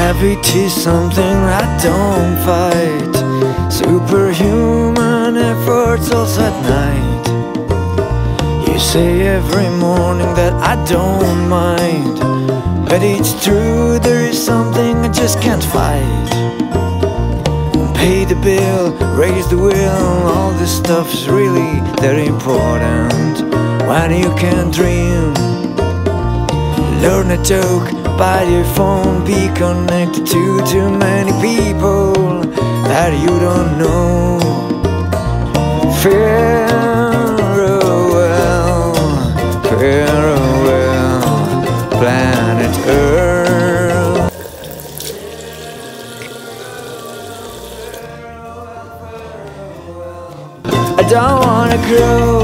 Gravity something I don't fight. Superhuman efforts also at night. You say every morning that I don't mind But it's true there is something I just can't fight. Pay the bill, raise the will All this stuff is really that important. When you can dream Learn a joke by your phone. Be connected to too many people That you don't know. Farewell, farewell Planet Earth. I don't wanna grow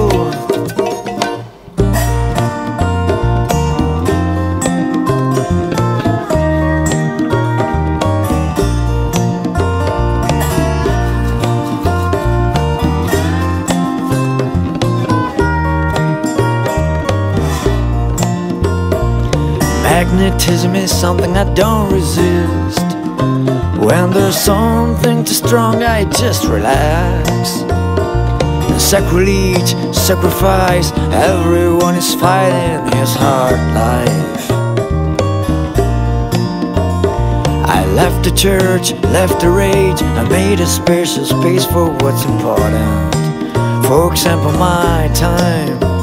Magnetism is something I don't resist. When there's something too strong, I just relax. Sacrilege, sacrifice, everyone is fighting his hard life. I left the church, left the rage, I made a special space for what's important. For example, my time.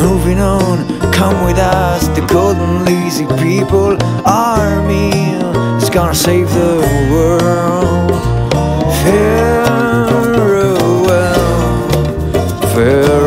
Moving on, come with us, the golden lazy people army is gonna save the world. Farewell, farewell.